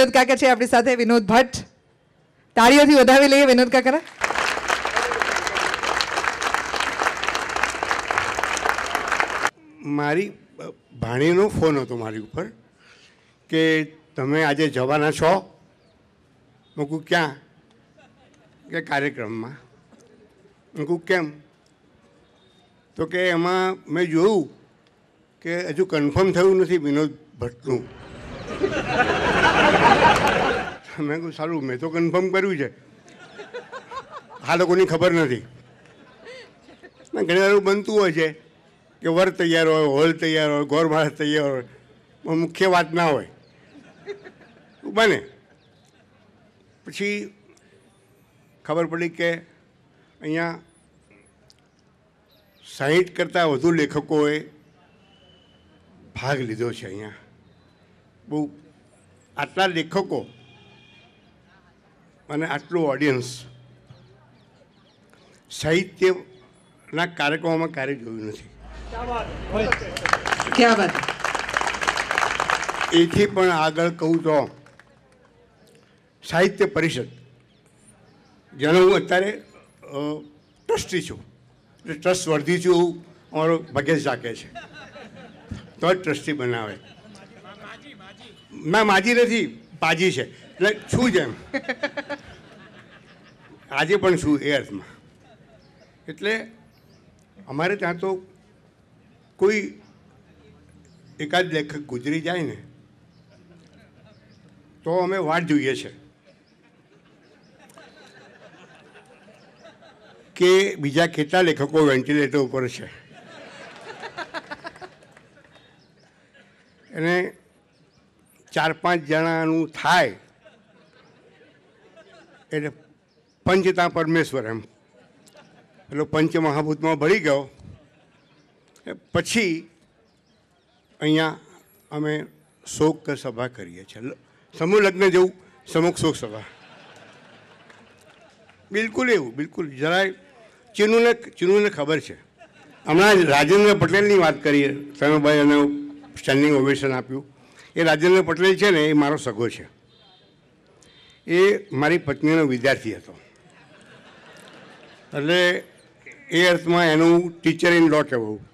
વિનોદ કાકા છે, આપણી સાથે. વિનોદ ભટ્ટ, તાળીઓથી વધાવી લઈએ. વિનોદ કાકા મારી ભાણીનો ફોન હતો મારી ઉપર કે તમે આજે જવાના છો? મેં કહું, ક્યાં? કે કાર્યક્રમમાં. મૂકું કેમ? તો કે એમાં મેં જોયું કે હજુ કન્ફર્મ થયું નથી વિનોદ ભટ્ટનું. મેં કહ્યું, સારું, મેં તો કન્ફર્મ કર્યું છે. આ લોકોની ખબર નથી. ઘણી વાર બનતું હોય છે કે વર તૈયાર હોય, હોલ તૈયાર હોય ગોર માણસ તૈયાર હોય મુખ્ય વાત ના હોય. બને. પછી ખબર પડી કે અહીંયા સાહીઠ કરતાં વધુ લેખકોએ ભાગ લીધો છે અહીંયા. બહુ આટલા લેખકો અને આટલું ઓડિયન્સ સાહિત્યના કાર્યક્રમોમાં ક્યારેય જોયું નથી. એથી પણ આગળ કહું તો સાહિત્ય પરિષદ જેનો હું અત્યારે ટ્રસ્ટી છું. એટલે ટ્રસ્ટ વર્ધી છું એવું અમારો ભગેશ જાકે છે. તો જ ટ્રસ્ટી બનાવે. ના માજી નથી પાજી છે. એટલે છું જ એમ. આજે પણ છું એ અર્થમાં. એટલે અમારે ત્યાં તો કોઈ એકાદ લેખક ગુજરી જાય ને, તો અમે વાટ જોઈએ છે. કે બીજા કેટલા લેખકો વેન્ટિલેટર ઉપર છે. અને ચાર પાંચ જણાનું થાય. એટલે પંચતા પરમેશ્વર એમ. એટલે પંચ મહાભૂતમાં ભળી ગયો. પછી અહીંયા અમે શોક સભા કરીએ છીએ. સમૂહ લગ્ન જેવું સમૂહ શોક સભા. બિલકુલ એવું, બિલકુલ. જરાય ચીનુને ચીનુને ખબર છે. હમણાં રાજેન્દ્ર પટેલની વાત કરીએ. સનભાઈ એને સ્ટેન્ડિંગ ઓવેશન આપ્યું. એ રાજેન્દ્ર પટેલ છે ને, એ મારો સગો છે. એ મારી પત્નીનો વિદ્યાર્થી હતો. એટલે એ અર્થમાં એનું ટીચર ઇન લો કહેવું.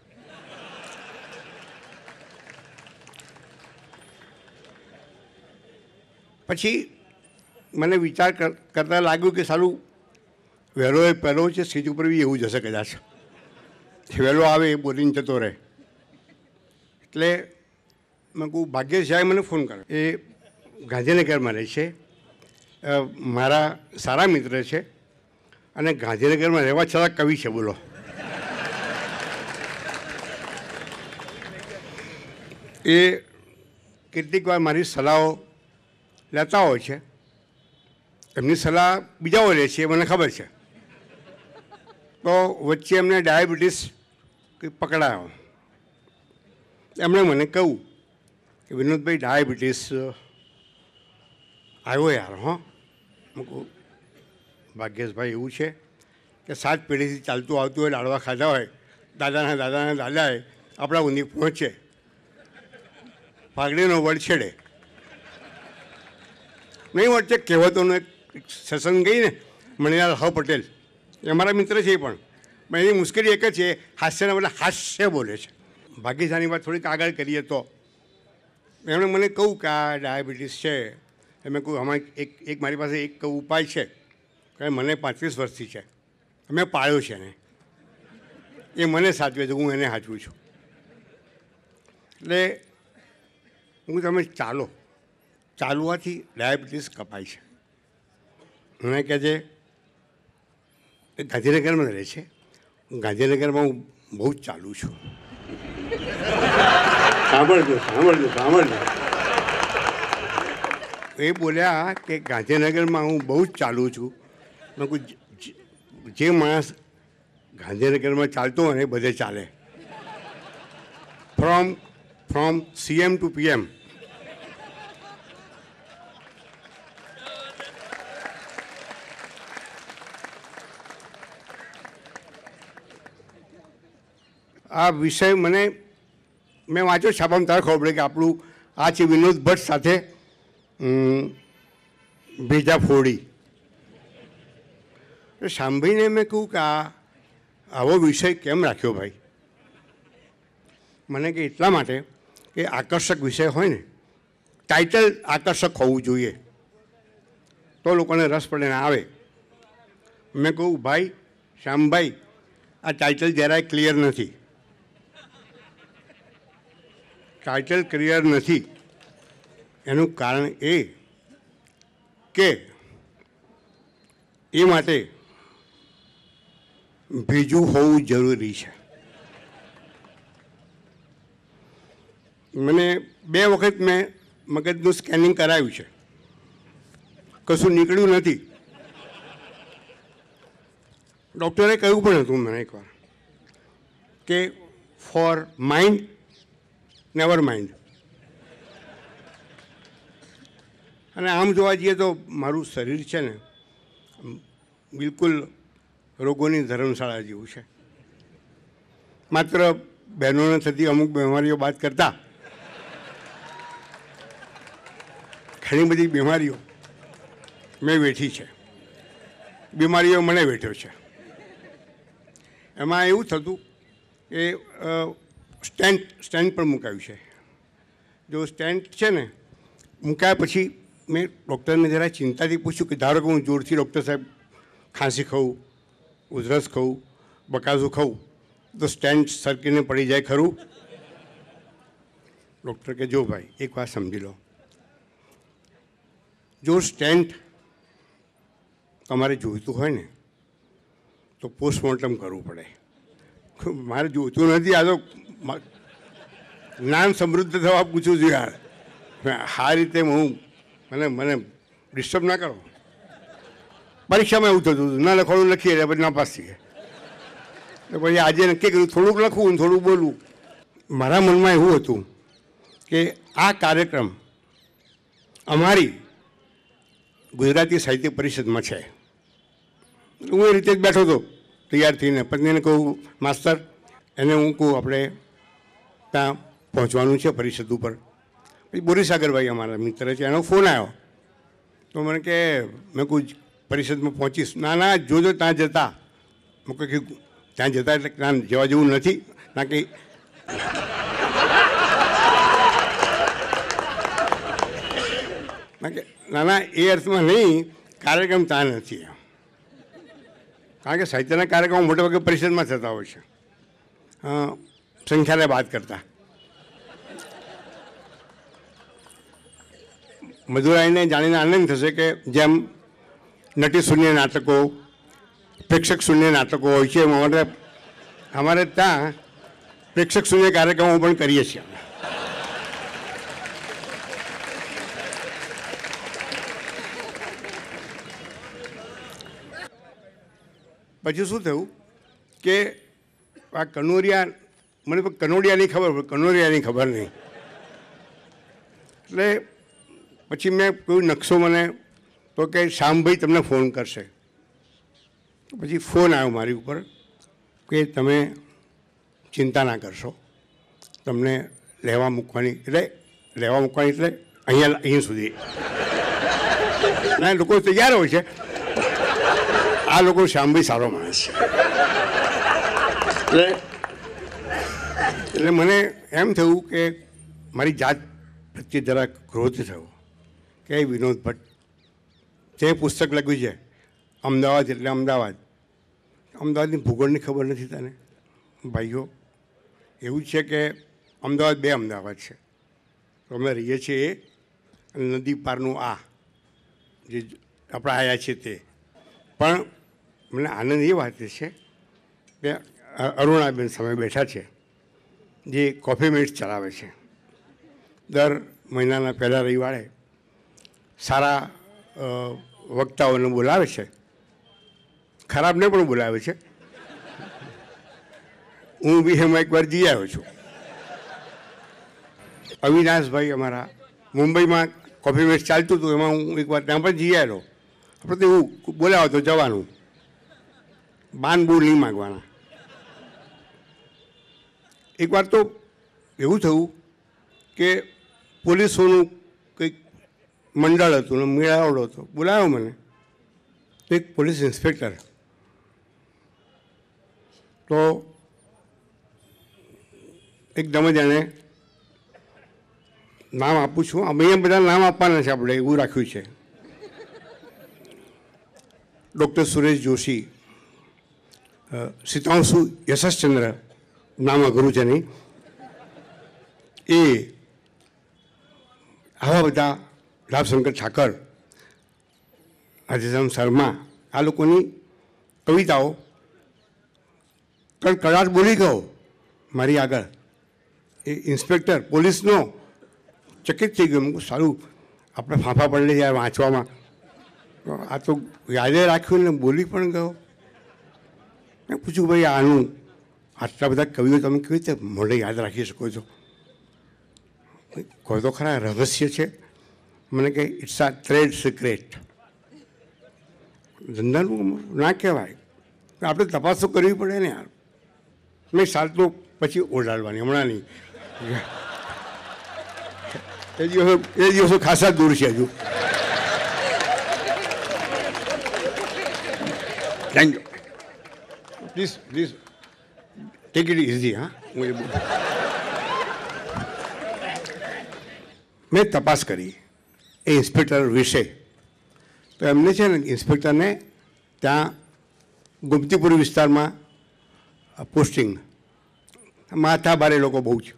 પછી મને વિચાર કર- કરતાં લાગ્યું કે સારું વહેલો એ પહેલો છે સીટ ઉપર બી એવું જ હશે કદાચ. વહેલો આવે એ બોલીને જતો રહે. એટલે મેં કહું ભાગ્યશાહી મને ફોન કર્યો. એ ગાંધીનગરમાં રહે છે. મારા સારા મિત્ર છે. અને ગાંધીનગરમાં રહેવા છતાં કવિ છે, બોલો. એ કેટલીક વાર મારી સલાહો લેતા હોય છે. એમની સલાહ બીજાઓ લે છે, એ મને ખબર છે. તો વચ્ચે એમને ડાયાબિટીસ પકડાયો. એમણે મને કહ્યું કે વિનોદભાઈ ડાયાબિટીસ આવ્યો યાર, હો. મૂકું. ભાગ્યેશભાઈ એવું છે કે સાત પેઢીથી ચાલતું આવતું હોય લાડવા ખાધા હોય, દાદાના દાદાના દાદાએ આપણા ઊંધી પહોંચે. પાઘડીનો વળછેડે નહીં વચ્ચે કહેવતોનો એક સેશન ગઈ ને, મણિલાલ હ. પટેલ. એ મારા મિત્ર છે પણ. પણ એની મુશ્કેલી એક જ છે, હાસ્યના બદલે હાસ્ય બોલે છે. ભાગ્યશાની વાત થોડીક આગળ કરીએ તો એમણે મને કહું કે આ ડાયાબિટીસ છે. મેં કહું અમારી એક એક મારી પાસે એક ઉપાય છે કે મને પાંત્રીસ વર્ષથી છે. મેં પાળ્યો છે એને. એ મને સાચવે છે, હું એને સાચવું છું. એટલે હું તમે ચાલો. ચાલવાથી ડાયાબિટીસ કપાય છે. મને કહે છે ગાંધીનગરમાં રહે છે. ગાંધીનગરમાં હું બહુ જ ચાલું છું. સાંભળજો સાંભળજો સાંભળજો. એ બોલ્યા કે ગાંધીનગરમાં હું બહુ જ ચાલું છું. મેં કહું જે- માણસ ગાંધીનગરમાં ચાલતો હોય ને બધે ચાલે. From from CM to PM આ વિષય મને મેં વાંચ્યો છાપામાં તારે ખબર પડે કે આપણું આ છે વિનોદ ભટ્ટ સાથે ભેજા ફોડી. સાંભળીને મેં કહ્યું કે આ આવો વિષય કેમ રાખ્યો ભાઈ? મને કે એટલા માટે કે આકર્ષક વિષય હોય ને ટાઇટલ આકર્ષક હોવું જોઈએ. તો લોકોને રસ પડે ને આવે. મેં કહું ભાઈ, શ્યામભાઈ, આ ટાઇટલ જરાય ક્લિયર નથી. ટાઇટલ કરિયર નથી. એનું કારણ એ કે એ માટે ભીજું હોવું જરૂરી છે. મને બે વખત મેં મગજનું સ્કેનિંગ કરાવ્યું છે. કશું નીકળ્યું નથી. ડૉક્ટરે કહ્યું પણ હતું મને એકવાર કે ફોર માઇન્ડ નેવર માઇન્ડ અને આમ જોવા જઈએ તો મારું શરીર છે ને બિલકુલ રોગોની ધર્મશાળા જેવું છે. માત્ર બહેનોને થતી અમુક બીમારીઓ બાદ કરતા. ઘણી બધી બીમારીઓ મેં વેઠી છે. બીમારીઓ મને વેઠ્યો છે. એમાં એવું થતું કે સ્ટેન્ટ સ્ટેન્ડ પણ મુકાયું છે. જો સ્ટેન્ટ છે ને, મુકાયા પછી મેં ડૉક્ટરને જરા ચિંતાથી પૂછ્યું કે ધારો કે હું જોરથી ડૉક્ટર સાહેબ ખાંસી ખાઉં, ઉધરસ ખાઉં બકાસું ખાઉં, તો સ્ટેન્ડ સરકીને પડી જાય ખરું? ડૉક્ટર કે જો ભાઈ, એક વાત સમજી લો. જો સ્ટેન્ટ તમારે જોઈતું હોય ને, તો પોસ્ટમોર્ટમ કરવું પડે. મારે જોઈતું નથી, આ તો જ્ઞાન સમૃદ્ધ થવા પૂછું છું યાર. આ રીતે હું મને મને ડિસ્ટર્બ ના કરો. પરીક્ષામાં એવું થતું હતું. ના લખવાનું લખીએ એટલે પછી નાપાસ થઈએ. તો પછી આજે નક્કી કર્યું, થોડુંક લખવું થોડું બોલું. મારા મનમાં એવું હતું કે આ કાર્યક્રમ અમારી ગુજરાતી સાહિત્ય પરિષદમાં છે. હું એ રીતે જ બેઠો હતો, તૈયાર થઈને. પત્નીને કહું, માસ્તર, એને હું કહું, આપણે ત્યાં પહોંચવાનું છે પરિષદ ઉપર. પછી બોરીસાગરભાઈ અમારા મિત્ર છે, એનો ફોન આવ્યો. તો મને કે, મેં કહું પરિષદમાં પહોંચીશ. ના ના જોજો ત્યાં જતા. મેં કહ્યું ત્યાં જતા એટલે ત્યાં જવા જેવું નથી. ના, કે ના ના એ અર્થમાં નહીં, કાર્યક્રમ ત્યાં નથી કારણ કે સાહિત્યના કાર્યક્રમો મોટે ભાગે પરિષદમાં થતા હોય છે. સંખ્યાને બાદ કરતા મધુરાઈને જાણીને આનંદ થશે કે જેમ નટી શૂન્ય નાટકો પ્રેક્ષક શૂન્ય નાટકો હોય છે અમારે અમારે ત્યાં પ્રેક્ષક શૂન્ય કાર્યક્રમો પણ કરીએ છીએ અમે. પછી શું થયું કે આ કનોરિયા મને પણ કનોડિયાની ખબર, પણ કનોરિયાની ખબર નહીં. એટલે પછી મેં કોઈ નકશો મને તો કે શ્યામભાઈ તમને ફોન કરશે. પછી ફોન આવ્યો મારી ઉપર કે તમે ચિંતા ના કરશો. તમને લેવા મૂકવાની, એટલે લેવા મૂકવાની એટલે અહીંયા અહીં સુધી. ના લોકો તૈયાર હોય છે. આ લોકો શ્યામભાઈ સારો માણસ છે. એટલે એટલે મને એમ થયું કે મારી જાત પ્રત્યે જરા ક્રોધ થયો. કે વિનોદ ભટ્ટ તે પુસ્તક લખ્યું છે, અમદાવાદ એટલે અમદાવાદ. અમદાવાદની ભૂગોળની ખબર નથી તને? ભાઈઓ, એવું છે કે અમદાવાદ બે અમદાવાદ છે. અમે રહીએ છીએ એ નદી પારનું આ, જે આપણે આવ્યા છીએ તે. પણ મને આનંદ એ વાત છે કે અરુણાબેન સામે બેઠા છે. જે કોફી મિટ્સ ચલાવે છે. દર મહિનાના પહેલા રવિવારે સારા વક્તાઓને બોલાવે છે. ખરાબને પણ બોલાવે છે. હું બી એમાં એકવાર જઈ આવ્યો છું. અવિનાશભાઈ અમારા મુંબઈમાં કોફી મેચ ચાલતું હતું, એમાં હું એકવાર ત્યાં પણ જઈ આવેલો. આપણે તો એવું બોલાવો તો જવાનું. બાન બહુ નહીં માગવાના. એકવાર તો એવું થયું કે પોલીસોનું કંઈક મંડળ હતું, ને મેળાવડો હતો. બોલાવ્યો મને તો એક પોલીસ ઇન્સ્પેક્ટર. તો એકદમ જ એણે નામ આપું છું. અમે બધા નામ આપવાના છે આપણે, એવું રાખ્યું છે. ડૉક્ટર સુરેશ જોશી સીતાંશુ યશસ્ચંદ્ર નામ નહીં. એ આવા બધા લાભશંકર ઠાકર રાજેશ્યામ શર્મા, આ લોકોની કવિતાઓ કડકડાટ બોલી ગયો મારી આગળ. એ ઇન્સ્પેક્ટર પોલીસનો ચકિત થઈ ગયો. મૂકું સારું, આપણે ફાંફા પડે યાર વાંચવામાં. આ તો યાદે રાખ્યું ને બોલી પણ ગયો. મેં પૂછ્યું, ભાઈ, આનું આટલા બધા કવિઓ તમે કેવી રીતે મોઢે યાદ રાખી શકો છો? કોઈ તો ખરા રહસ્ય છે? મને કહે ઇટ્સ આ ટ્રેડ સિક્રેટ ધંધાનું ના કહેવાય. આપણે તપાસ કરવી પડે ને યાર. મેં સાલ પછી ઓઢાડવાની હમણાં નહીં. એ દિવસો એ દિવસો ખાસા દૂર છે હજુ. Thank you please please take it easy હા હું એ બોલું મેં તપાસ કરી એ ઇન્સ્પેક્ટર વિશે તો એમને છે ને ઇન્સ્પેક્ટરને ત્યાં ગુમતીપુર વિસ્તારમાં પોસ્ટિંગ માથા ભારે લોકો બહુ છે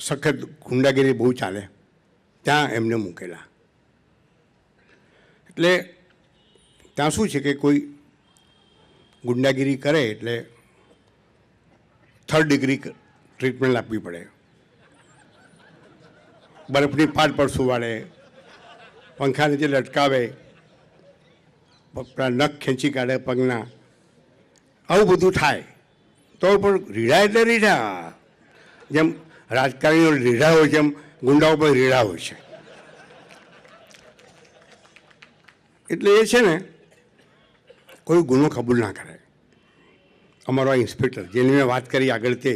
સખત ગુંડાગીરી બહુ ચાલે ત્યાં એમને મૂકેલા એટલે ત્યાં શું છે કે કોઈ ગુંડાગીરી કરે એટલે થર્ડ ડિગ્રી ટ્રીટમેન્ટ આપવી પડે. બરફની પાટ પર સુવાડે, પંખા નીચે લટકાવે પેલા નખ ખેંચી કાઢે પગના. આવું બધું થાય. તો પણ રીઢા એટલે રીઢા. જેમ રાજકારણીઓ રીઢા હોય છે એમ ગુંડાઓ પણ રીઢા હોય છે. એટલે એ છે ને, કોઈ ગુનો કબૂલ ના કરે અમારો ઇન્સ્પેક્ટર જેની મેં વાત કરી આગળ તે,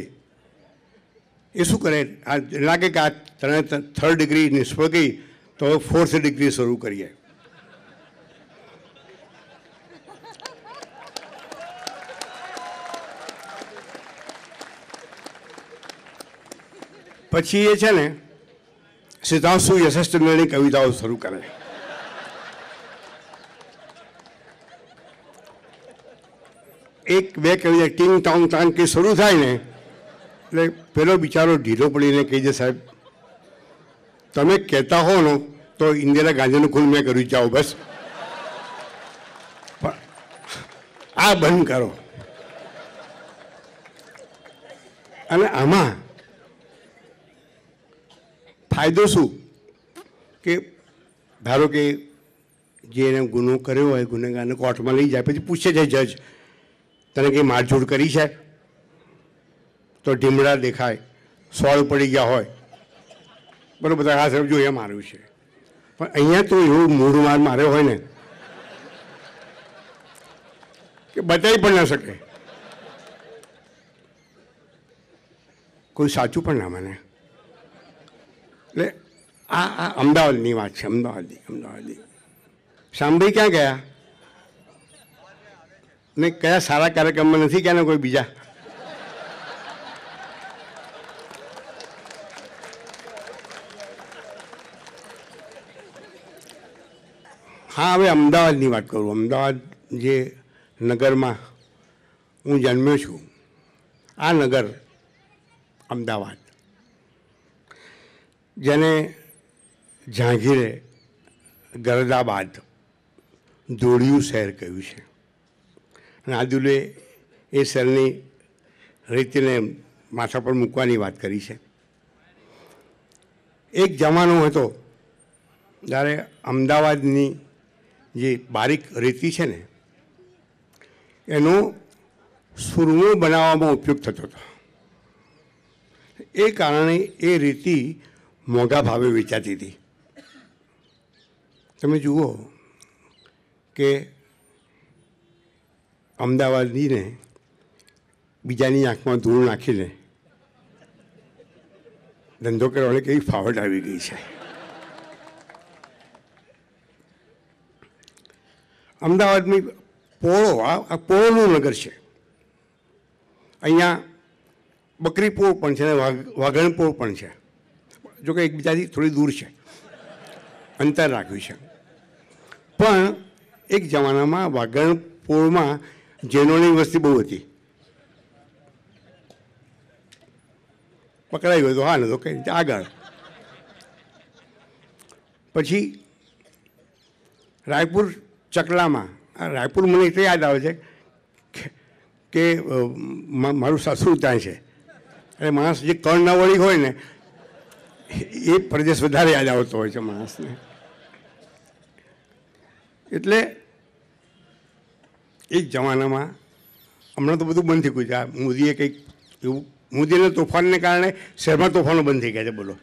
એ શું કરે? આ લાગે કે આ ત્રણે થર્ડ ડિગ્રી નિષ્ફળ ગઈ, તો હવે ફોર્થ ડિગ્રી શરૂ કરીએ. પછી એ છે ને, સિદ્ધાંશુ યશસ્ચંદ્રની કવિતાઓ શરૂ કરે. એક, બે કવિતા ટીંગ ટાંગ ટાંગ કે શરૂ થાય ને, એટલે પેલો બિચારો ઢીલો પડીને કહી દે સાહેબ, તમે કહેતા હો ને, તો ઇન્દિરા ગાંધીનું ખૂન મેં કર્યું, જાઓ બસ. આ બંધ કરો. અને આમાં ફાયદો શું? કે ધારો કે જે એને ગુનો કર્યો હોય, ગુનેગારને કોર્ટમાં લઈ જાય, પછી પૂછે છે જજ તને કંઈ મારઝૂડ કરી છે? તો ઢીમડા દેખાય. સોળ પડી ગયા હોય. બરાબર બધા આ જો એ માર્યું છે. પણ અહીંયા તો એવું મૂળ માર માર્યો હોય ને, કે બતાવી પણ ના શકે. કોઈ સાચું પણ ના માને. એટલે આ આ અમદાવાદની વાત છે અમદાવાદની અમદાવાદની સાંભળી ક્યાં ગયા? ને કયા સારા કાર્યક્રમમાં નથી ગયા કોઈ બીજા? હા, હવે અમદાવાદની વાત કરું. અમદાવાદ જે નગરમાં હું જન્મ્યો છું, આ નગર અમદાવાદ. જેને જહાંગીરે ગરદાબાદ ધોળિયું શહેર કહ્યું છે. અને એ શહેરની રીતિને માથા પર મૂકવાની વાત કરી છે. એક જમાનો હતો જ્યારે અમદાવાદની જે બારીક રેતી છે ને, એનો સુરમો બનાવવામાં ઉપયોગ થતો હતો. એ કારણે એ રેતી મોંઘા ભાવે વેચાતી હતી. તમે જુઓ કે અમદાવાદનીને બીજાની આંખમાં ધૂળ નાખીને ધંધો કરવાની કેવી ફાવટ આવી ગઈ છે. અમદાવાદની પોળો, આ પોળોનું નગર છે. અહીંયા બકરીપોળ પણ છે અને વાઘ વાઘણપોળ પણ છે. જો કે એકબીજાથી થોડી દૂર છે. અંતર રાખ્યું છે. પણ એક જમાનામાં વાઘણપોળમાં જૈનોની વસ્તી બહુ હતી. પકડાઈ ગયો તો હા ને તો કઈ આગળ. પછી રાયપુર ચકલામાં રાયપુર મને એટલે યાદ આવે છે કે- મારું સાસુ ત્યાં છે. એટલે માણસ જે કર્ણ હોય ને, એ પ્રદેશ વધારે યાદ આવતો હોય છે માણસને. એટલે એક જમાનામાં હમણાં તો બધું બંધ થઈ ગયું છે. આ મોદીએ કંઈક એવું, મોદીના તોફાનને કારણે શહેરમાં તોફાનો બંધ થઈ ગયા છે, બોલો.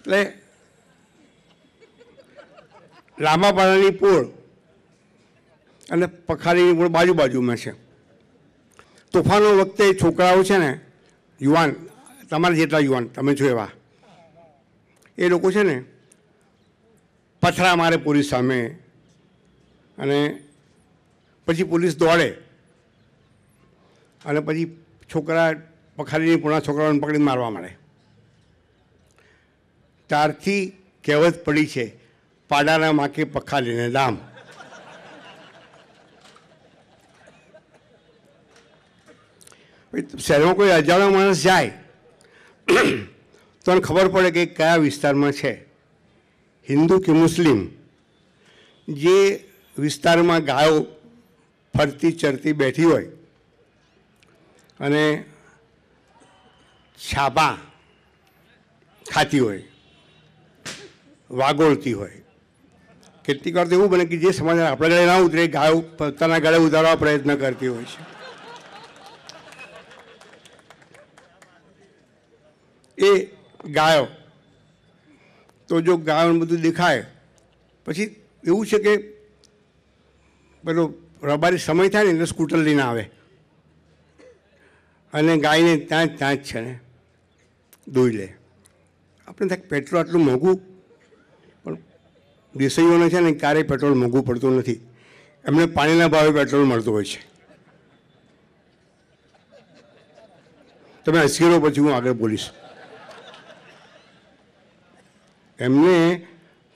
એટલે લાંબાપાડાની પોળ અને પખારીની પોળ બાજુ બાજુમાં છે. તોફાનો વખતે છોકરાઓ છે ને, યુવાન તમારા જેટલા યુવાન, તમે છો એવા. એ લોકો છે ને પથરા મારે પોલીસ સામે અને પછી પોલીસ દોડે. અને પછી છોકરા પખારીની પૂર્ણા છોકરાઓને પકડીને મારવા માંડે. ત્યારથી કહેવત પડી છે, પાડાના માકે પખાલીને દામ. શહેરમાં કોઈ અજાણ્યો માણસ જાય તો એને ખબર પડે કે કયા વિસ્તારમાં છે. હિન્દુ કે મુસ્લિમ? જે વિસ્તારમાં ગાયો ફરતી, ચરતી બેઠી હોય અને છાપા ખાતી હોય, વાગોળતી હોય. કેટલીક વાર તો એવું બને કે જે સમાજ આપણા ગળે ના ઉતરે, ગાયો પોતાના ગળે ઉતારવા પ્રયત્ન કરતી હોય છે. એ ગાયો. તો જો ગાયોને બધું દેખાય, પછી એવું છે કે પેલો રબારી સમય થાય ને એટલે સ્કૂટર લઈને આવે. અને ગાયને ત્યાં જ ત્યાં જ છે ને દોઈ લે. આપણે થાય પેટ્રોલ આટલું મોંઘું, પણ દેસાઈઓને છે ને ક્યારેય પેટ્રોલ મોંઘું પડતું નથી. એમને પાણીના ભાવે પેટ્રોલ મળતું હોય છે. તમે હસી પછી હું આગળ બોલીશ. એમને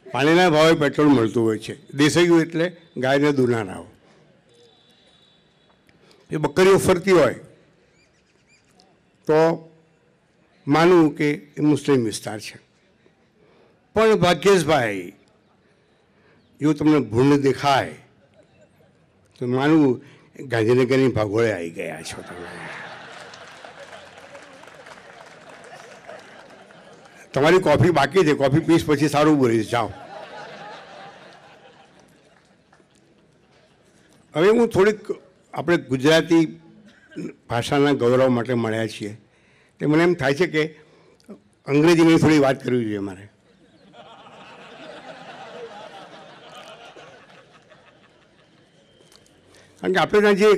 પાણીના ભાવે પેટ્રોલ મળતું હોય છે. દેસાઈ એટલે ગાયને દુનારાઓ એ બકરીઓ ફરતી હોય તો માનવું કે એ મુસ્લિમ વિસ્તાર છે. પણ ભાગ્યેશભાઈ, જો તમને ભૂંડ દેખાય, તો માનવું ગાંધીનગરની ભાગોળે આવી ગયા છો તમે. તમારી કોફી બાકી છે, કોફી પીસ પછી સારું બોલીશ જાઓ. હવે હું થોડીક આપણે ગુજરાતી ભાષાના ગૌરવ માટે મળ્યા છીએ. તે મને એમ થાય છે કે અંગ્રેજીની થોડી વાત કરવી જોઈએ મારે. કારણ કે આપણે ત્યાં જે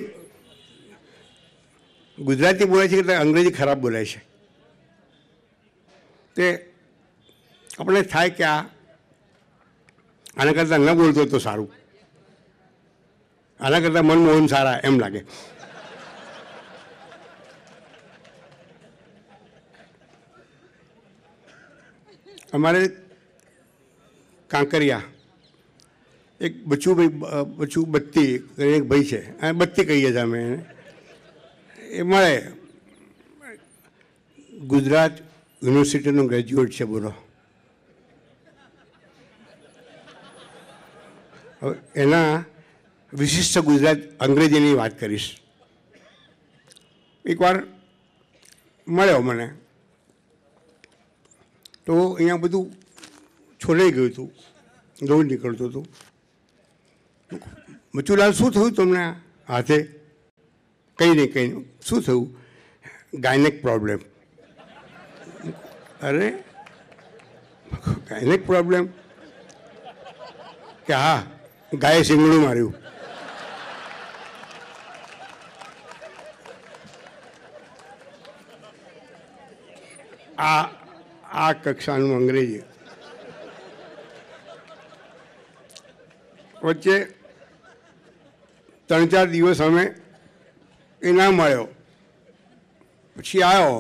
ગુજરાતી બોલાય છે એટલે અંગ્રેજી ખરાબ બોલાય છે. તે આપણે થાય કે આ આના કરતાં ન બોલતો તો સારું. આના કરતાં મનમોહન સારા એમ લાગે. અમારે કાંકરિયા, એક બચ્ચુભાઈ ભાઈ બચ્ચુ બત્તી એક ભાઈ છે. અને બત્તી કહીએ છીએ અમે એને. એ મળે. ગુજરાત યુનિવર્સિટીનો ગ્રેજ્યુએટ છે બોલો. હવે એના વિશિષ્ટ ગુજરાત અંગ્રેજીની વાત કરીશ. એકવાર મળ્યો મને. તો અહીંયા બધું છોડાઈ ગયું હતું. દોડ નીકળતું હતું. મચુલાલ, શું થયું તમને હાથે? કંઈ નહીં, કંઈ શું થયું? ગાયનેક પ્રોબ્લેમ અરે ગાયનેક પ્રોબ્લેમ કે હા ગાયે શિંગડું માર્યું આ આ કક્ષાનું અંગ્રેજી વચ્ચે ત્રણ ચાર દિવસ અમે એ ના મળ્યો પછી આવ્યો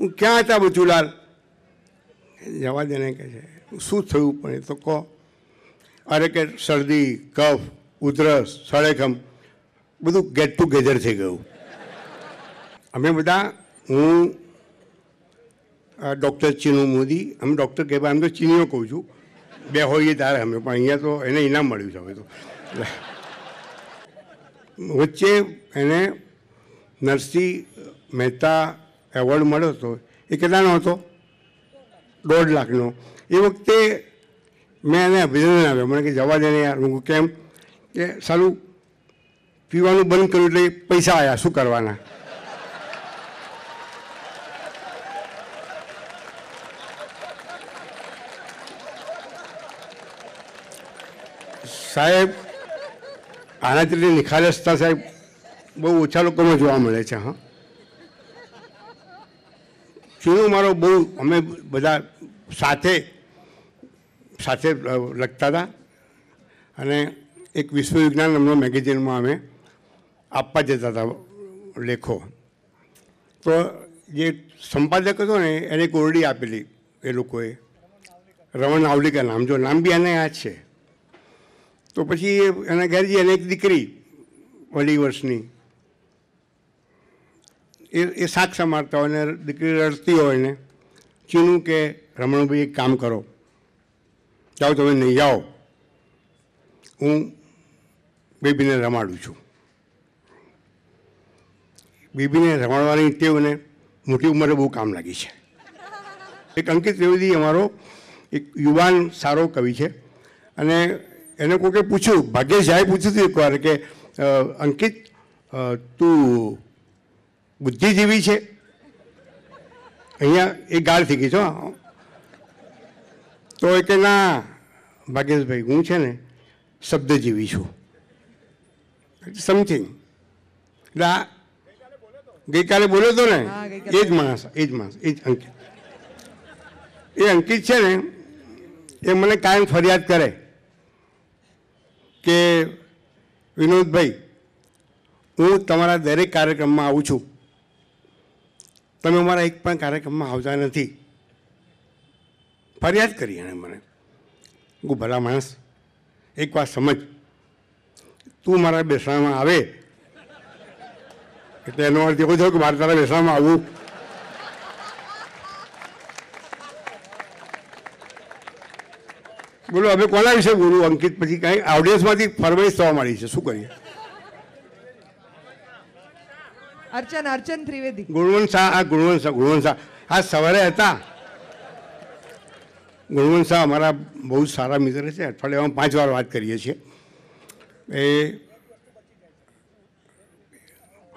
હું ક્યાં હતા બચુલાલ જવા દેને કહે છે. શું થયું પણ એ તો કહો. અરે કે શરદી, કફ, ઉધરસ, સળેખમ, બધું ગેટ ટુગેધર થઈ ગયું. અમે બધા, હું ડૉક્ટર ચીનુ મોદી, અમે ડૉક્ટર કહેવાય આમ તો ચીનીઓ કહું છું. બે હોઈએ તારે અમે, પણ અહીંયા તો એને ઇનામ મળ્યું છે હવે તો. વચ્ચે એને નરસિંહ મહેતા એવોર્ડ મળ્યો હતો એ કેટલાનો હતો? દોઢ લાખનો. એ વખતે મેં એને અભિનંદન આવ્યો મને કે, જવા દે યાર. હું કેમ? કે સારું પીવાનું બંધ કર્યું એટલે પૈસા આવ્યા શું કરવાના? સાહેબ, આના જેટલી નિખાલસતા સાહેબ બહુ ઓછા લોકોમાં જોવા મળે છે, હા. ચીનું મારો બહુ, અમે બધા સાથે સાથે લખતા હતા. અને એક વિશ્વ વિજ્ઞાન નામનો મેગેઝિનમાં અમે આપવા જતા હતા લેખો. તો જે સંપાદક હતો ને, એને એક ઓરડી આપેલી એ લોકોએ. રમણ આવલિકા નામ, જો નામ બી એને આ છે. તો પછી એના ઘેર જઈ એને એક દીકરી અઢી વર્ષની એ એ શાક સમારતા હોય ને દીકરી રડતી હોય ને ચીનું કે રમણભાઈ એક કામ કરો. જાઓ તમે નહીં જાઓ હું બેબીને રમાડું છું. બેબીને રમાડવાની ટેવને મોટી ઉંમરે બહુ કામ લાગી છે. એક અંકિત ત્રિવેદી અમારો એક યુવાન સારો કવિ છે અને એને કોઈકે પૂછ્યું ભાગ્યેશભાઈ પૂછ્યું હતું એકવાર કે અંકિત તું બુદ્ધિજીવી છે. અહીંયા એ ગાળ થઈ ગઈ છો તો એ કે ના ભાગ્યેશભાઈ હું છે ને શબ્દજીવી છું. સમથિંગ એટલે આ ગઈકાલે બોલ્યો હતો ને એ જ માણસ એ જ માણસ એ જ અંકિત. એ અંકિત છે ને એ મને કાયમ ફરિયાદ કરે કે વિનોદભાઈ હું તમારા દરેક કાર્યક્રમમાં આવું છું. તમે અમારા એક પણ કાર્યક્રમમાં આવતા નથી. ફરિયાદ કરી એણે મને. હું ભલા માણસ, એક વાત સમજ. તું મારા બેસણામાં આવે, એટલે એનો અર્થ એવો થયો કે મારે તારા બેસણામાં આવવું. બોલો હવે કોના વિશે બોલું? અંકિત પછી કાંઈ ઓડિયન્સમાંથી ફરમાઈશ થવા માંડી છે. શું કરીએ? અર્ચન અર્ચન ત્રિવેદી. ગુણવંત શાહ આ ગુણવંત શાહ ગુણવંત શાહ. આ સવારે હતા. ગુણવંત શાહ અમારા બહુ સારા મિત્ર છે. અઠવાડિયામાં પાંચ વાર વાત કરીએ છીએ. એ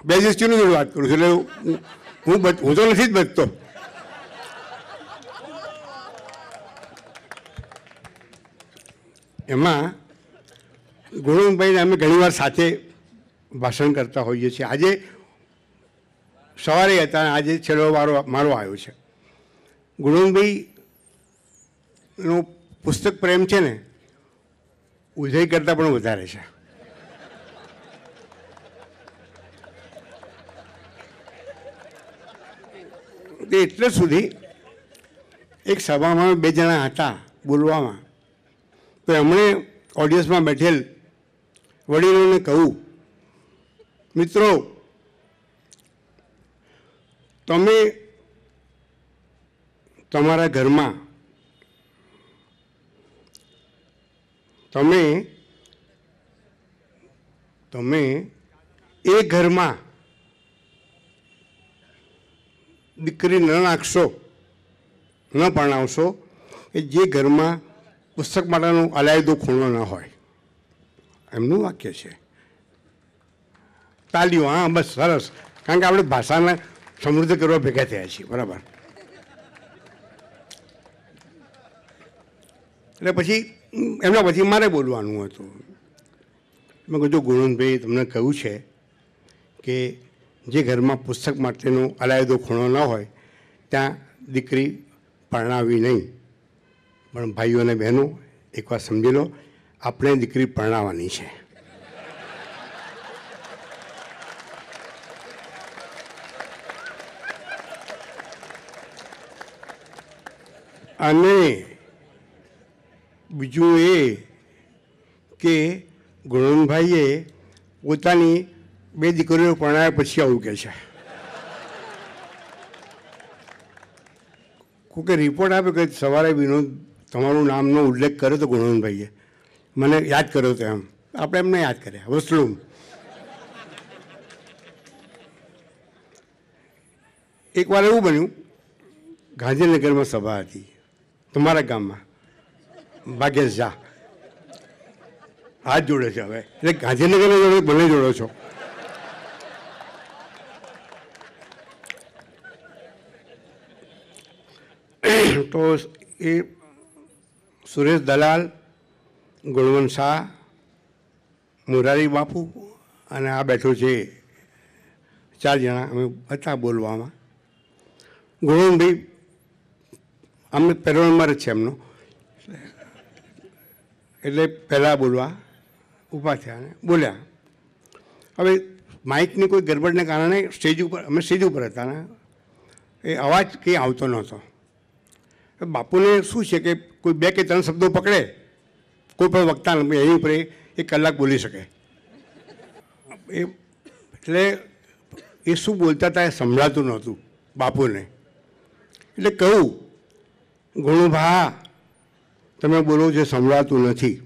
બે ચીનું જોડે વાત કરું છું, એટલે હું- હું હું તો નથી જ બચતો. એમાં ગુણવંતભાઈને અમે ઘણીવાર સાથે ભાષણ કરતા હોઈએ છીએ. આજે સવારે હતા આજે છેલ્લો વારો મારો આવ્યો છે. ગુણવંતભાઈનો પુસ્તક પ્રેમ છે ને ઉજય કરતાં પણ વધારે છે. તે એટલે સુધી એક સભામાં બે જણા હતા બોલવામાં, તો એમણે ઓડિયન્સમાં બેઠેલ વડીલોને કહું મિત્રો તમે તમારા ઘરમાં તમે તમે એ ઘરમાં દીકરી ન નાખશો, ન પરણાવશો કે જે ઘરમાં પુસ્તક માટેનો અલાયદો ખૂણો ન હોય. એમનું વાક્ય છે. તાલીઓ, હા, બસ, સરસ. કારણ કે આપણે ભાષાને સમૃદ્ધ કરવા ભેગા થયા છીએ, બરાબર. એટલે પછી, એમના પછી મારે બોલવાનું હતું. મેં કીધું ગુણવંતભાઈ, તમને કહ્યું છે કે જે ઘરમાં પુસ્તક માટેનો અલાયદો ખૂણો ન હોય, ત્યાં દીકરી પરણાવી નહીં. પણ ભાઈઓ અને બહેનો એકવાર સમજી લો, આપણે દીકરી પરણાવવાની છે. અને બીજું એ કે ગુણવંતભાઈએ પોતાની બે દીકરીઓ પરણાવ્યા પછી આવું કહે છે. કોકે રિપોર્ટ આપ્યો કે સવારે વિનોદ તમારું નામનો ઉલ્લેખ કર્યો હતો ગુણવંતભાઈએ મને યાદ કર્યો તો એમ. આપણે એમને યાદ કર્યા. વસલુમ એકવાર એવું બન્યું. ગાંધીનગરમાં સભા હતી. તમારા ગામમાં? ભાગ્યેશ ઝા હાથ જોડે છે હવે. એટલે ગાંધીનગરના જોડે મને જોડો છો? તો એ સુરેશ દલાલ, ગુણવંત શાહ, મુરારી બાપુ અને આ બેઠો છે ચાર જણા અમે હતા બોલવામાં. ગુણવંતભાઈ અમે પહેલો નંબર જ છે એમનો. એટલે પહેલાં બોલવા, ઊભા થયા અને બોલ્યા. હવે માઇકની કોઈ ગરબડને કારણે સ્ટેજ ઉપર, અમે સ્ટેજ ઉપર હતા ને, એ અવાજ કંઈ આવતો નહોતો. બાપુને શું છે કે કોઈ બે કે ત્રણ શબ્દો પકડે, કોઈ પણ વક્તા એની ઉપર એ કલાક બોલી શકે. એ એટલે એ શું બોલતા હતા એ સંભળાતું નહોતું બાપુને. એટલે કહું ગુણુભા, તમે બોલો છો સંભળાતું નથી.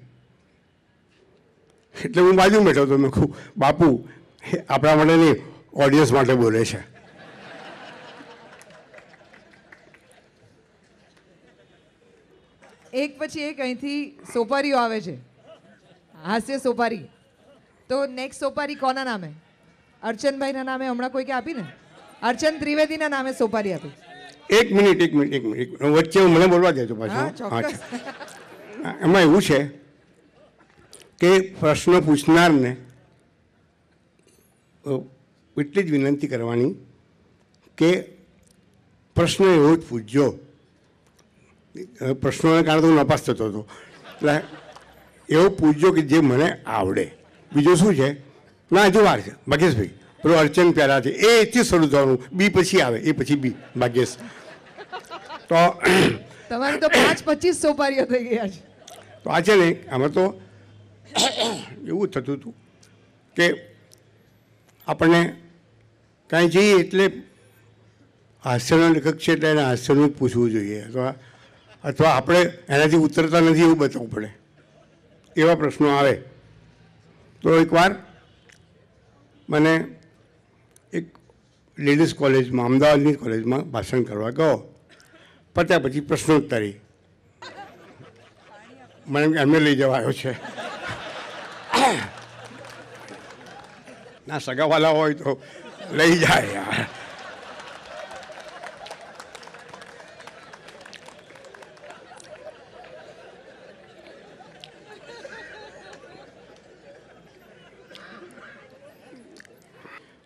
એટલે હું બાજુ બેઠો તો મેં બાપુ આપણા માટે નહીં ઓડિયન્સ માટે બોલે છે. એક પછી એક અહીંથી સોપારીઓ આવે છે. હાસ્ય સોપારી. તો નેક્સ્ટ સોપારી કોના નામે? અર્ચનભાઈના નામે હમણાં કોઈકે આપી ને? અર્ચન ત્રિવેદીના નામે સોપારી આપી. એક મિનિટ એક મિનિટ એક મિનિટ વચ્ચે મને બોલવા દેજો પાછું. હા એમાં એવું છે કે પ્રશ્ન પૂછનારને એટલી જ વિનંતી કરવાની કે પ્રશ્ન એવો જ પૂછજો. પ્રશ્નોને કારણે હું નપાસ થતો હતો. એટલે એવો પૂછજો કે જે મને આવડે. બીજું શું છે? ના હજુ વાર છે. ભાગ્યેશભાઈ પેલું અર્ચન પ્યારા છે. એ એથી શરૂ થવાનું. બી પછી આવે. એ પછી બી. ભાગ્યેશ તો તમારી તો પાંચ પચીસ સોપારીઓ થઈ ગયા છે. તો આ છે ને આમાં તો એવું થતું હતું કે આપણને કાંઈ જઈએ એટલે હાસ્યનો લેખક છે એટલે એને હાસ્યનું જ પૂછવું જોઈએ. અથવા અથવા આપણે એનાથી ઉતરતા નથી એવું બતાવવું પડે. એવા પ્રશ્નો આવે. તો એકવાર મને લેડીઝ કોલેજમાં, અમદાવાદની કોલેજમાં ભાષણ કરવા ગયો. પત્યા પછી પ્રશ્નોત્તરી. મને એમને લઈ જવા આવ્યો છે. ના, સગાવાલા હોય તો લઈ જાય યાર.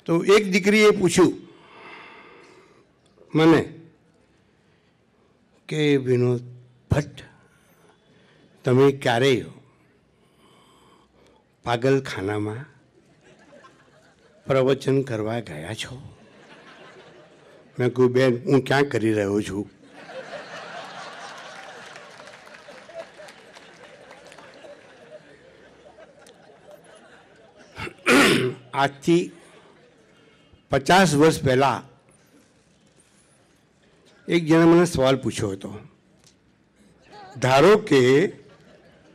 તો એક દીકરીએ પૂછ્યું, મને કે વિનોદ ભટ્ટ, તમે ક્યારેય પાગલખાનામાં પ્રવચન કરવા ગયા છો? મેં કહ્યું, બેન, હું ક્યાં કરી રહ્યો છું? આજથી પચાસ વર્ષ પહેલાં એક જણે મને સવાલ પૂછ્યો હતો. ધારો કે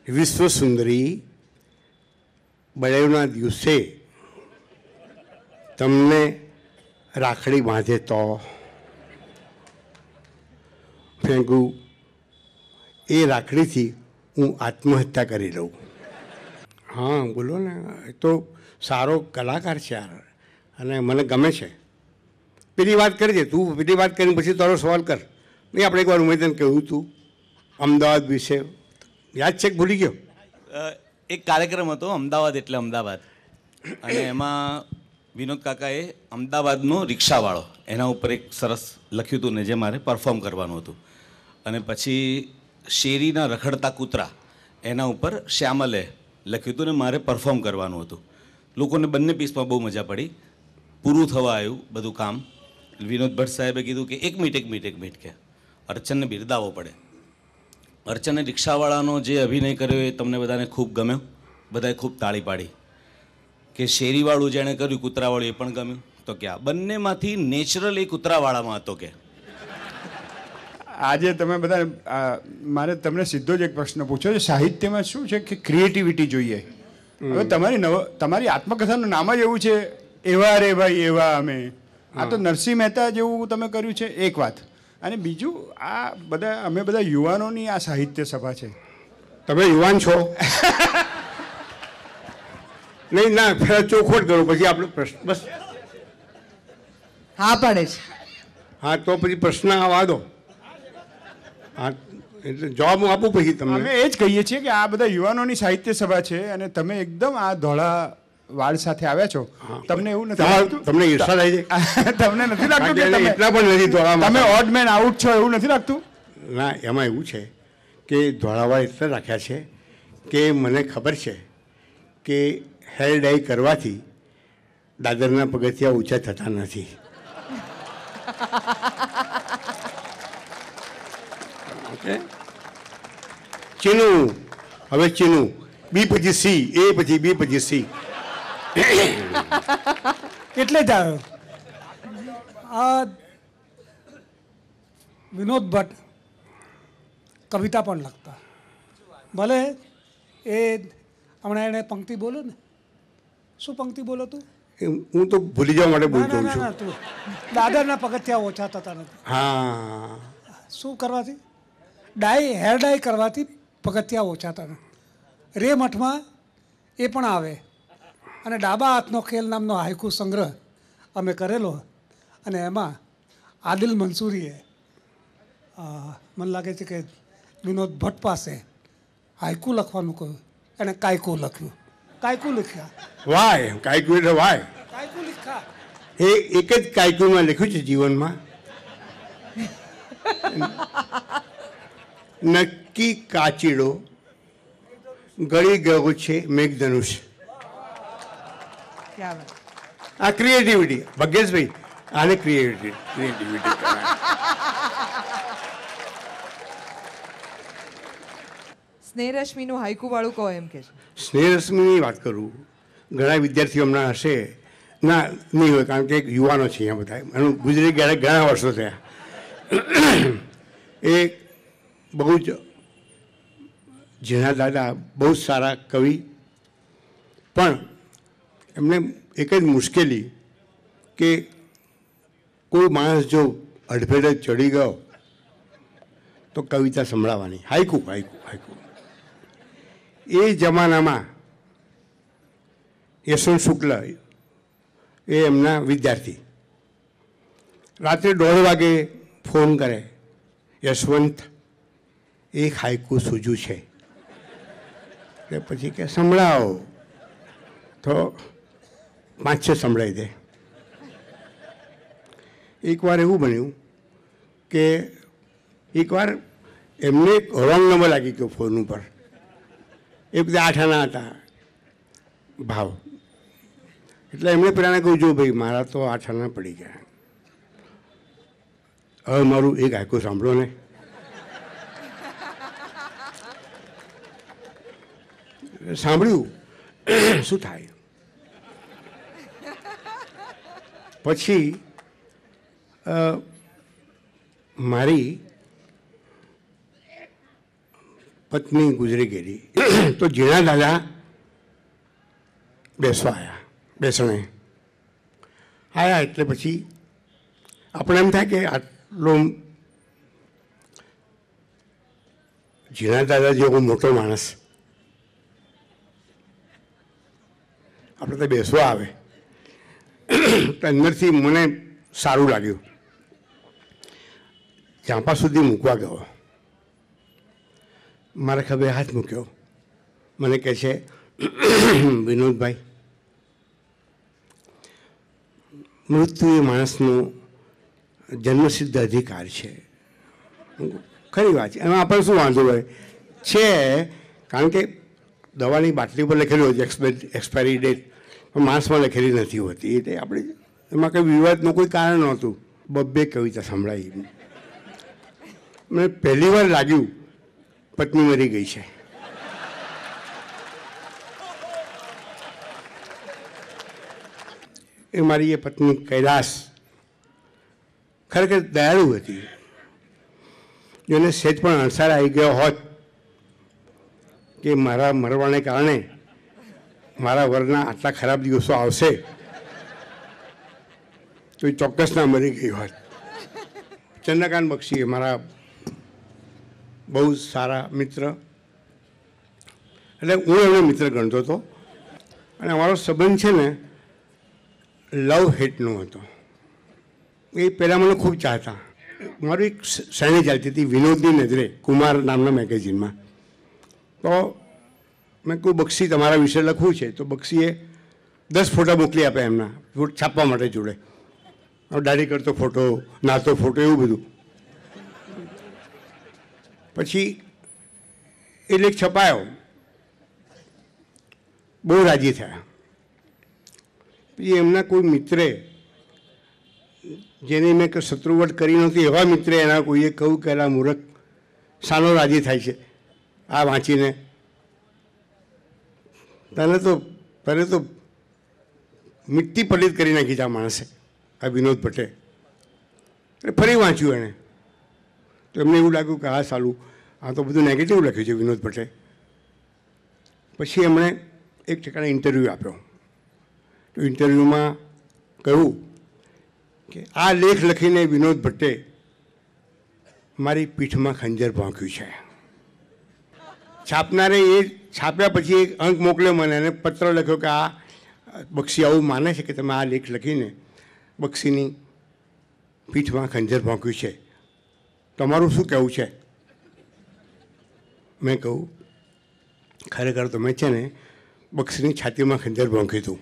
વિશ્વ સુંદરી બળેવના દિવસે તમને રાખડી બાંધે તો? ફેંકું એ રાખડીથી હું આત્મહત્યા કરી લઉં. હા, બોલો ને. એ તો સારો કલાકાર છે યાર. અને મને ગમે છે. પેલી વાત કરી દે તું પેલી વાત કરીને પછી તારો સવાલ કર. નહીં આપણે એકવાર ઉમેદન કહ્યું તું અમદાવાદ વિશે. યાદ છે ભૂલી ગયો? એક કાર્યક્રમ હતો અમદાવાદ એટલે અમદાવાદ. અને એમાં વિનોદ કાકાએ અમદાવાદનો રિક્ષાવાળો એના ઉપર એક સરસ લખ્યું હતું ને જે મારે પરફોર્મ કરવાનું હતું. અને પછી શેરીના રખડતા કૂતરા એના ઉપર શ્યામલે લખ્યું હતું ને મારે પરફોર્મ કરવાનું હતું. લોકોને બંને પીસમાં બહુ મજા પડી. પૂરું થવા આવ્યું બધું કામ. વિનોદ ભટ્ટ સાહેબે કીધું કે એક મિનિટ એક મિનિટ એક મિનિટ કે અર્ચનને બિરદાવવો પડે. અર્ચને રિક્ષાવાળાનો જે અભિનય કર્યો એ તમને બધાને ખૂબ ગમ્યો બધાએ ખૂબ તાળી પાડી. કે શેરીવાળું જેણે કર્યું કૂતરાવાળું એ પણ ગમ્યું. તો કે આ બંનેમાંથી નેચરલ એ કૂતરાવાળામાં હતો કે. આજે તમે બધા મારે તમને સીધો જ એક પ્રશ્ન પૂછ્યો છે. સાહિત્યમાં શું છે કે ક્રિએટિવિટી જોઈએ? હવે તમારી નવ તમારી આત્મકથાનું નામ જ એવું છે એવા રે ભાઈ એવા અમે. આ તો નરસિંહ મહેતા જેવું તમે કર્યું છે એક વાત. અને બીજું આ બધા અમે બધા યુવાનોની આ સાહિત્ય સભા છે. તમે યુવાન છો? નહીં ના ફેર ચોખવટ કરો પછી આપણો પ્રશ્ન બસ. હા પાડે છે. હા તો પછી પ્રશ્ન આવવા દો હા એટલે જવાબ હું આપું પછી તમને. અમે એ જ કહીએ છીએ કે આ બધા યુવાનોની સાહિત્ય સભા છે અને તમે એકદમ આ ધોળા વાળ સાથે આવ્યા છો? તમને એવું નથી તમને ઈર્ષા થાય છે? તમને નથી લાગતું કે તમે એટલા પણ નથી ધોળા તમે ઓડ મેન આઉટ છો એવું નથી લાગતું? ના એમાં એવું છે કે ધોળાવા એટલા રાખ્યા છે કે મને ખબર છે કે હેર ડાય કરવાથી દાદરના પગથિયા ઊંચા થતા નથી. ચીનું હવે ચીનું. બી પછી સી એ પછી બી પછી સી. એટલે જ આવ્યો. આ વિનોદ ભટ્ટ કવિતા પણ લખતા. ભલે એ હમણાં એણે પંક્તિ બોલો ને? શું પંક્તિ બોલો તું? હું તો ભૂલી જવા માટે બોલતો છું. દાદરના પગથિયા ઓછા થતા નથી. હા. શું કરવાથી? ડાય હેર ડાય કરવાથી પગથિયા ઓછા થતા રે મઠમાં એ પણ આવે. અને ડાબા હાથનો ખેલ નામનો હાઇકુ સંગ્રહ અમે કરેલો અને એમાં આદિલ મંસૂરીએ મને લાગે છે કે વિનોદ ભટ્ટ પાસે હાઇકુ લખવાનું કહ્યું. એણે કાયકુ લખ્યું. કાયકુ લખ્યા. વાય કાયકુ એટલે વાય. કાયકુ લખ્યા. એ એક જ કાયકુમાં લખ્યું છે જીવનમાં? નક્કી કાચીડો ગળી ગયો છે મેઘધનુષ. આ ક્રિએટિવિટી ભગેશભાઈ આને ક્રિએટિવિટી ક્રિએટિવિટી સ્નેહરશ્મિનું હાઈકુ વાળું કહો એમ કે છે. સ્નેહરશ્મિની વાત કરું. ઘણા વિદ્યાર્થીઓ હમણાં હશે. ના નહીં હોય કારણ કે યુવાનો છે અહીંયા બધા. એનું ગુજરી ગયા ઘણા વર્ષો થયા. એ બહુ જ જેના દાદા બહુ જ સારા કવિ. પણ એમને એક જ મુશ્કેલી કે કોઈ માણસ જો અડફેટે ચડી ગયો, તો કવિતા સંભળાવવાની હાઈકુ હાઈકુ હાઈકુ. એ જમાનામાં યશવંત શુક્લ એ એમના વિદ્યાર્થી. રાત્રે દોઢ વાગે ફોન કરે, યશવંત, એક હાઈકુ સૂજ્યું છે. એટલે પછી કે, સંભળાવો. તો પાંચ છ. સંભળાવી દે એકવાર એવું બન્યું કે એકવાર એમને રોંગ નંબર લાગી ગયો ફોન ઉપર. એ બધા આઠ આના હતા. ભાવ. એટલે એમણે પેલાને કહ્યું, જો ભાઈ, મારા તો આઠ આના પડી ગયા. હવે મારું એક આખું સાંભળો ને. સાંભળ્યું. શું થાય? પછી અ, મારી પત્ની ગુજરી ગયેલી. તો ઝીણા દાદા બેસવા આવ્યા બેસણે. આવ્યા એટલે પછી આપણે એમ થાય કે આટલો ઝીણા દાદા જેવો મોટો માણસ. આપણે તો બેસવા આવે. તો અંદરથી મને સારું લાગ્યું. ચાંપા સુધી મૂકવા ગયો. મારા ખભે હાથ મૂક્યો. મને કહે છે, વિનોદભાઈ, મૃત્યુ એ માણસનો જન્મસિદ્ધ અધિકાર છે. ખરી વાત છે. એમાં આપણે શું વાંધો હોય? છે, કારણ કે દવાની બાટલી પર લખેલું હોય એક્સપાયરી ડેટ પણ માણસમાં લખેલી નથી હોતી. એટલે આપણે એમાં કંઈ વિવાદનું કોઈ કારણ નહોતું. બબ્બે કવિતા સંભળાઈ. મને પહેલી વાર લાગ્યું પત્ની મરી ગઈ છે. એ મારી એ પત્ની કૈલાસ ખરેખર દયાળુ હતી. જેને સેજ પણ અણસાર આવી ગયો હોત કે મારા મરવાને કારણે મારા વરના આટલા ખરાબ દિવસો આવશે તો એ ચોક્કસ ના મરી ગઈ હોત. ચંદ્રકાંત બક્ષી મારા બહુ સારા મિત્ર, એટલે હું એમને મિત્ર ગણતો હતો. અને અમારો સંબંધ છે ને લવ હેટનો હતો. એ પહેલાં મને ખૂબ ચાહતા. મારું એક શ્રેણી ચાલતી હતી વિનોદની નજરે, કુમાર નામના મેગેઝિનમાં. તો મેં કોઈ બક્ષી તમારા વિશે લખવું છે. તો બક્ષીએ દસ ફોટા મોકલી આપ્યા એમના છાપવા માટે જોડે. દાઢી કરતો ફોટો, નાતો ફોટો, એવું બધું. પછી એ લેખ છપાયો. બહુ રાજી થયા. પછી એમના કોઈ મિત્રે, જેને મેં શત્રુવટ કરી નહોતી, એવા મિત્રે એના કોઈએ કહ્યું કે એના મૂર્ખ સાનો રાજી થાય છે. આ વાંચીને તને તો પહેલે તો મિટ્ટી પલિત કરી નાખી છે આ માણસે, આ વિનોદ ભટ્ટે એટલે ફરી વાંચ્યું એણે. તો એમને એવું લાગ્યું કે આ સાલું. આ તો બધું નેગેટિવ લખ્યું છે વિનોદ ભટ્ટે પછી એમણે એક ઠેકાણે ઇન્ટરવ્યૂ આપ્યો. તો ઇન્ટરવ્યૂમાં કહ્યું કે આ લેખ લખીને વિનોદ ભટ્ટે મારી પીઠમાં ખંજર ભોંક્યું છે. છાપનારે એ છાપ્યા પછી એક અંક મોકલ્યો મને અને પત્ર લખ્યો કે આ બક્ષી આવું માને છે કે તમે આ લેખ લખીને બક્ષીની પીઠમાં ખંજર ભોંક્યું છે. તમારું શું કહેવું છે? મેં કહું, ખરેખર તમે છે ને બક્ષીની છાતીમાં ખંજર ભોંક્યું હતું.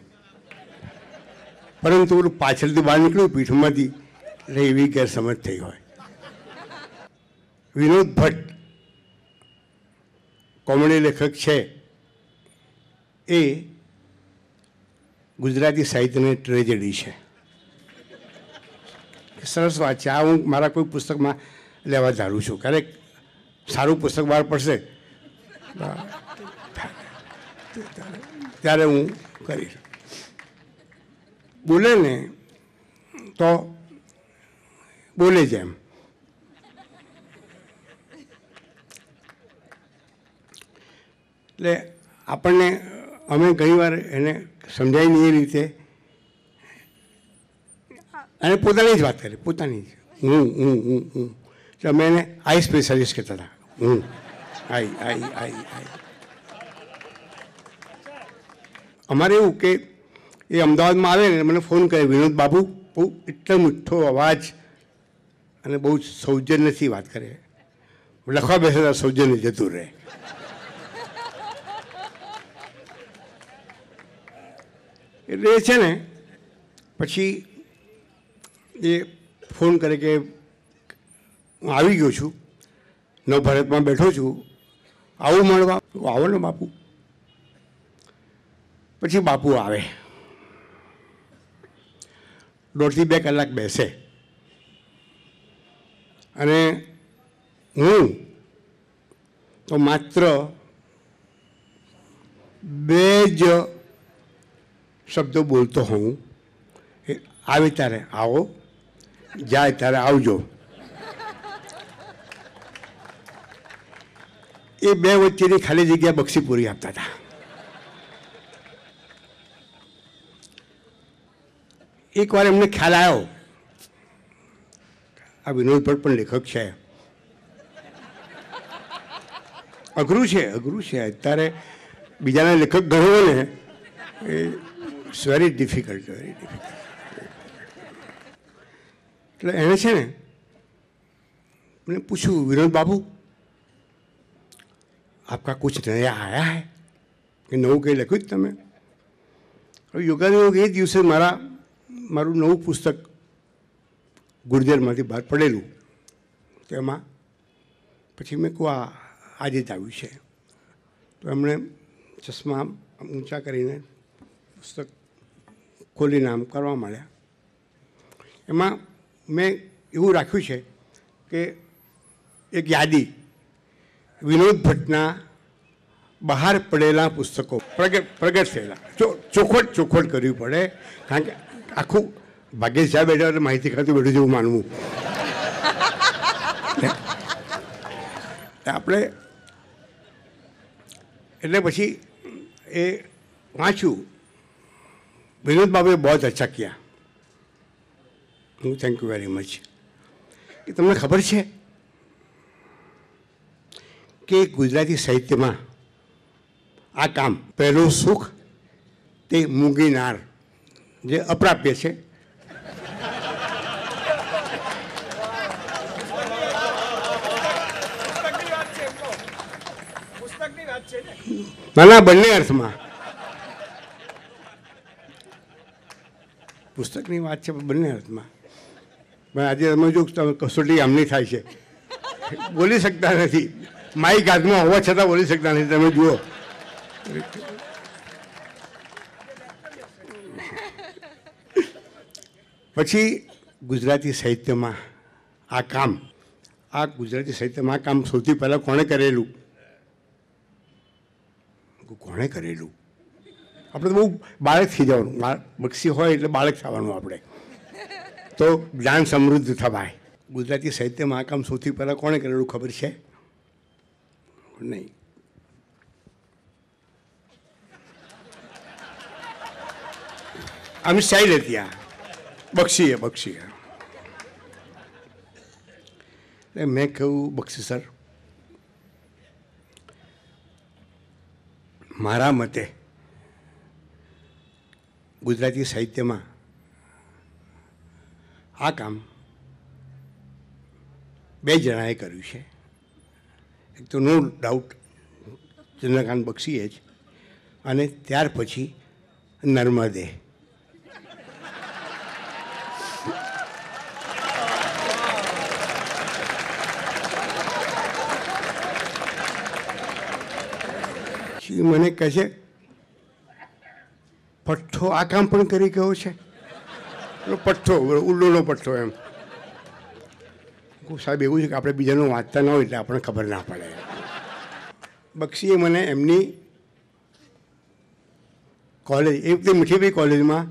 પરંતુ ઓલું પાછળથી બહાર નીકળ્યું, પીઠમાંથી એટલે એવી ગેરસમજ થઈ હોય. વિનોદ ભટ્ટ કોમેડી લેખક છે, એ ગુજરાતી સાહિત્યની ટ્રેજેડી છે. સરસ વાત છે. આ હું મારા કોઈ પુસ્તકમાં લેવા ધારું છું. ક્યારેક સારું પુસ્તક બહાર પડશે. ત્યારે હું કરીશ. બોલે ને તો બોલે જ એમ એટલે આપણને, અમે ઘણીવાર એને સમજાય નહીં એ રીતે. અને પોતાની જ વાત કરી, પોતાની જ. હું હું હું હું. એટલે અમે એને આઈ સ્પેશિયાલિસ્ટ કહેતા હતા. હું. આઈ આઈ આઈ આઈ. અમારે એવું કે એ અમદાવાદમાં આવે ને, મને ફોન કરે, વિનોદ બાબુ, બહુ એટલો મીઠો અવાજ અને બહુ સૌજન્યથી વાત કરે. લખવા બેસતા સૌજન્ય જતું રહે. એટલે છે ને, પછી એ ફોન કરે કે હું આવી ગયો છું નવ ભારતમાં બેઠો છું, આવું મળવા? આવો ને બાપુ. પછી બાપુ આવે. દોઢથી બે કલાક બેસે. અને હું તો માત્ર બે જ શબ્દો બોલતો હોઉં. એ આવે ત્યારે આવો, જાય ત્યારે આવજો. એ બે વચ્ચેની ખાલી જગ્યા બક્ષી પૂરી આપતા હતા. એકવાર એમને ખ્યાલ આવ્યો. આ વિનોદ ભટ્ટ પણ લેખક છે. અઘરું છે અઘરું છે. અત્યારે બીજાના લેખક ગણવો ને, એ it's very difficult very difficult એટલે એણે છે ને, મને પૂછ્યું, વિનોદ બાબુ, આપકા કુછ નયા આયા હૈ? કે નવું કંઈ લખ્યું જ તમે? હવે યોગાયોગ એ દિવસે મારા, મારું નવું પુસ્તક ગુર્જરમાંથી બહાર પડેલું. તેમાં પછી મેં કહું આ, આજે જ આવ્યું છે. તો એમણે ચશ્મા ઊંચા કરીને પુસ્તક ખોલીને આમ કરવા માંડ્યા. એમાં મેં એવું રાખ્યું છે કે એક યાદી વિનોદ ભટ્ટના બહાર પડેલા પુસ્તકો પ્રગટ પ્રગટ થયેલા. ચોખવટ ચોખવટ કરવી પડે કારણ કે આખું ભાગ્યેશ સાહેબ બેઠા એટલે માહિતી ખાતું બેઠું જેવું માનવું. આપણે એટલે પછી એ વાંચ્યું વિનોદ બાબુએ બહુ અચ્છા ક્યાં. હું થેન્ક યુ વેરી મચ કે તમને ખબર છે કે ગુજરાતી સાહિત્યમાં આ કામ પહેલું સુખ તે મૂંગીનાર જે અપ્રાપ્ય છે. ના ના બંને અર્થમાં. પુસ્તકની વાત છે બંને અર્થમાં. પણ આજે તમે જો તમે કસોટી આમની થાય છે. બોલી શકતા નથી. માઇક હાથમાં હોવા છતાં બોલી શકતા નથી. તમે જુઓ. પછી ગુજરાતી સાહિત્યમાં આ કામ. આ ગુજરાતી સાહિત્યમાં આ કામ સૌથી પહેલાં કોણે કરેલું? કોણે કરેલું? આપણે તો બહુ બાળક થઈ જવાનું. બક્ષી હોય એટલે બાળક થવાનું આપણે. તો જ્ઞાન સમૃદ્ધ થવાય. ગુજરાતી સાહિત્યમાં આ કામ સૌથી પહેલાં કોણે કરેલું ખબર છે? નહીં. આમ સ્ટાઇલ હતી આ. બક્ષીએ બક્ષીએ. એટલે મેં કહ્યું, બક્ષી સર, મારા મતે ગુજરાતી સાહિત્યમાં આ કામ બે જણાએ કર્યું છે. એક તો નો ડાઉટ ચંદ્રકાંત બક્ષીએ જ અને ત્યાર પછી નર્મદે. મને કહે છે પઠ્ઠો આ કામ પણ કરી ગયો છે? પઠ્ઠો ઉલ્લોનો પઠ્ઠો એમ. કહું, સાહેબ એવું છે કે આપણે બીજાનું વાંચતા ન હોય એટલે આપણને ખબર ના પડે. બક્ષીએ મને એમની કોલેજ એ વખતે મીઠીભાઈ કોલેજમાં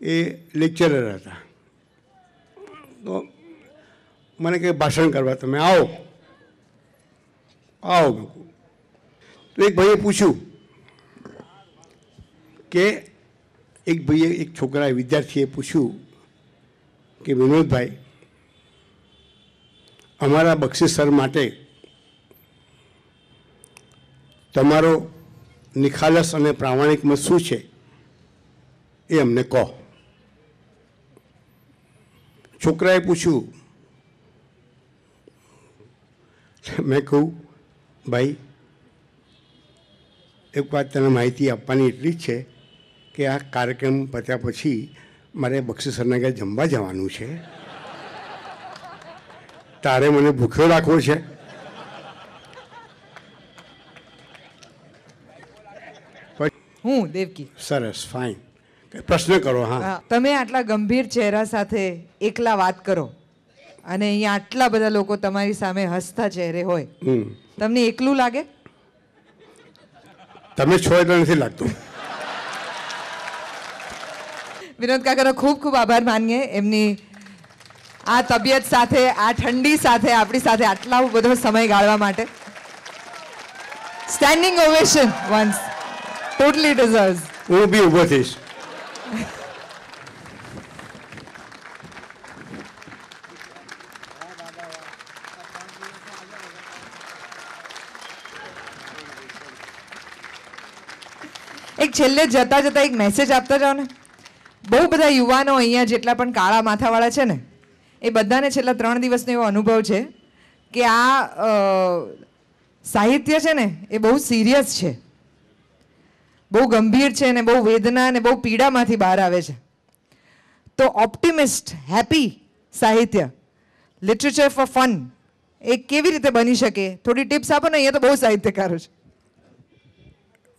એ લેક્ચરર હતા. તો મને કે ભાષણ કરવા તમે આવો. આવો તો એક ભાઈએ પૂછ્યું કે એક ભાઈએ એક છોકરા વિદ્યાર્થીએ પૂછ્યું કે, વિનોદભાઈ, અમારા બક્ષીસર માટે તમારો નિખાલસ અને પ્રામાણિક મત શું છે? એ અમને કહો. છોકરાએ પૂછ્યું, મેં કહું, ભાઈ, એક વાત તને માહિતી આપવાની એટલી જ છે કે આ કાર્યક્રમ પત્યા પછી મારે બક્ષી ઘરે જમવા જવાનું છે. તારે મને ભૂખ્યો રાખવો છે. હું દેવકી. સરસ ફાઇન પ્રશ્ન કરો હા. હા, તમે આટલા ગંભીર ચહેરા સાથે એકલા વાત કરો અને અહીંયા આટલા બધા લોકો તમારી સામે હસતા ચહેરે હોય. તમને એકલું લાગે? તમે છો એટલે નથી લાગતું. વિનોદ કાકાનો ખૂબ ખૂબ આભાર માનીએ. એમની આ તબિયત સાથે આ ઠંડી સાથે આપણી સાથે આટલા બધો સમય ગાળવા માટે. Standing ovation once totally deserve હું બી ઊભો થઈશ. એક છેલ્લે જતા જતા એક મેસેજ આપતા જાઓ ને. બહુ બધા યુવાનો અહીંયા જેટલા પણ કાળા માથાવાળા છે ને એ બધાને છેલ્લા ત્રણ દિવસનો એવો અનુભવ છે કે આ સાહિત્ય છે ને એ બહુ સિરિયસ છે. બહુ ગંભીર છે ને બહુ વેદના અને બહુ પીડામાંથી બહાર આવે છે. તો ઓપ્ટિમિસ્ટ હેપી સાહિત્ય લિટરેચર ફોર ફન એ કેવી રીતે બની શકે? થોડી ટિપ્સ આપો ને અહીંયા તો બહુ સાહિત્યકારો છે.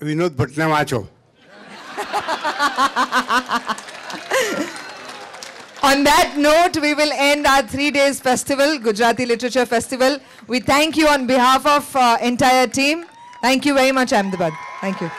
વિનોદ ભટ્ટને વાંચો. On that note, we will end our three days festival, Gujarati Literature Festival. We thank you on behalf of uh, entire team. Thank you very much, Ahmedabad. Thank you.